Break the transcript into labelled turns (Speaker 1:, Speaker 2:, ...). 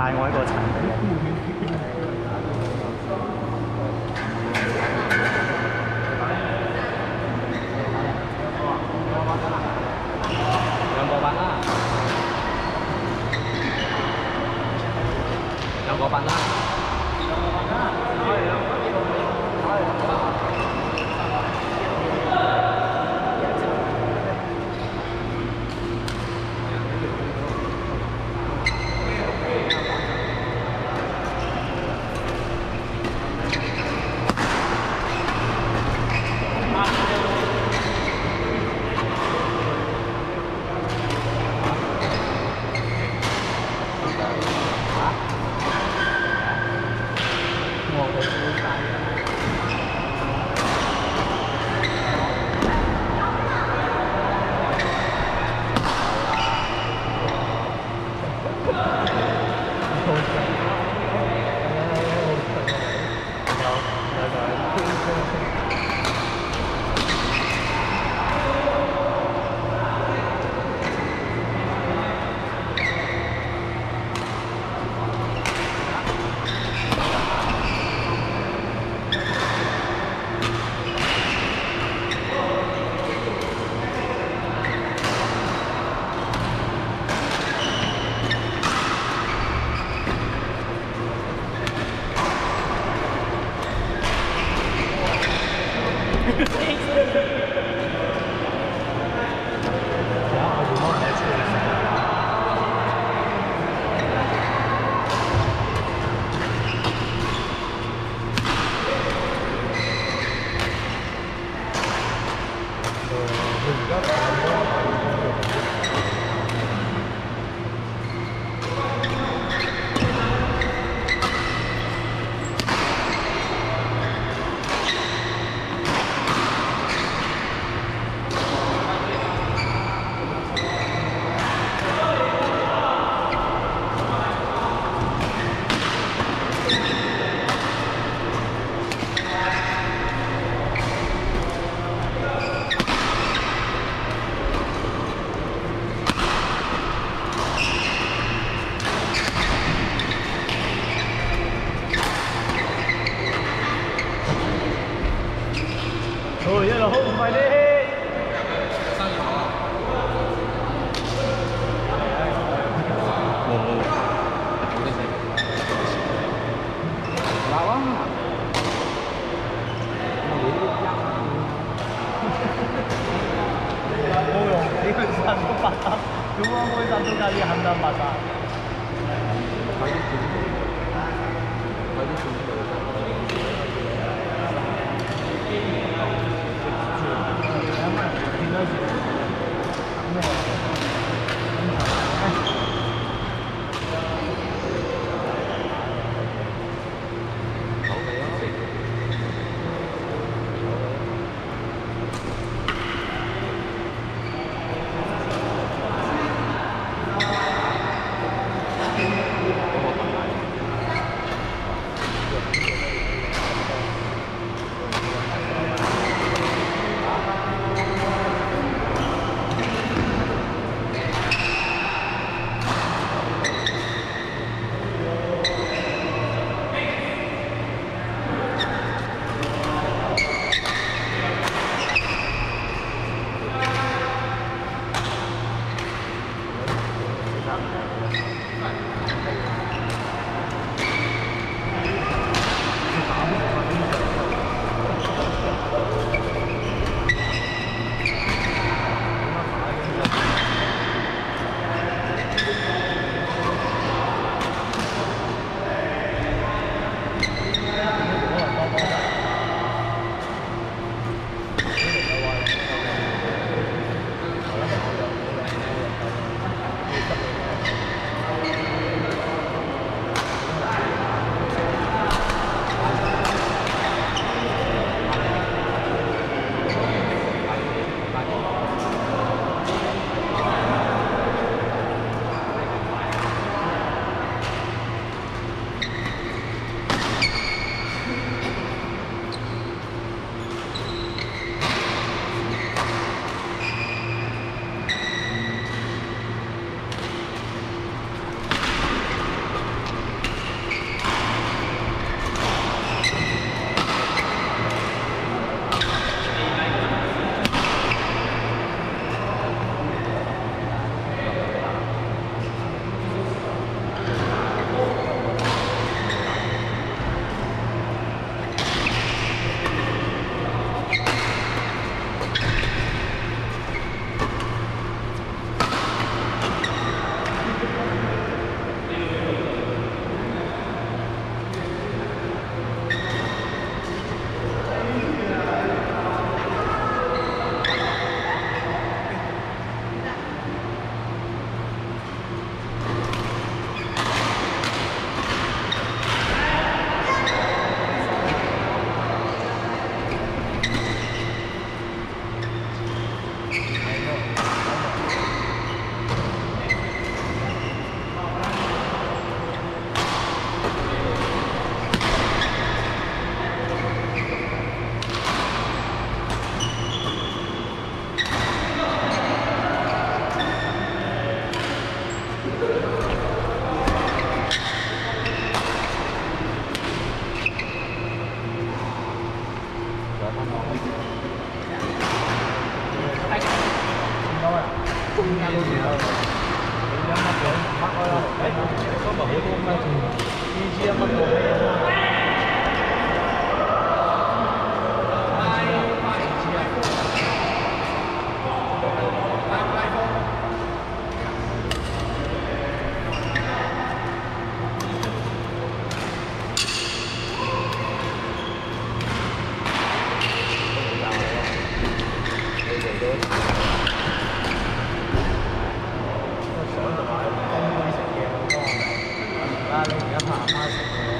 Speaker 1: 介我一個陳
Speaker 2: 兩個八啦，兩個八啦。
Speaker 1: 開散都加啲
Speaker 2: Thank you.
Speaker 1: 我想同埋公妹